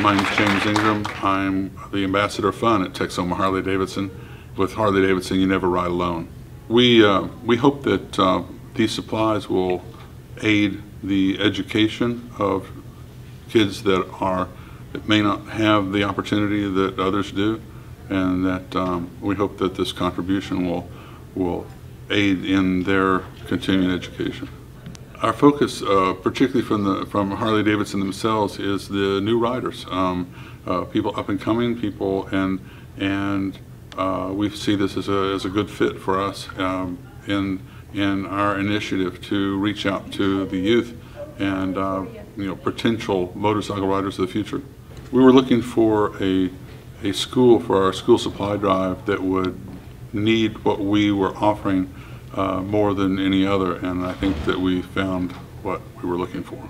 My name's James Ingram. I'm the ambassador of fun at Texoma Harley Davidson. With Harley Davidson, you never ride alone. We, uh, we hope that uh, these supplies will aid the education of kids that are that may not have the opportunity that others do, and that um, we hope that this contribution will will aid in their continuing education. Our focus, uh, particularly from the from Harley Davidson themselves, is the new riders, um, uh, people up and coming, people, and and uh, we see this as a as a good fit for us um, in in our initiative to reach out to the youth and uh, you know potential motorcycle riders of the future. We were looking for a a school for our school supply drive that would need what we were offering uh, more than any other, and I think that we found what we were looking for.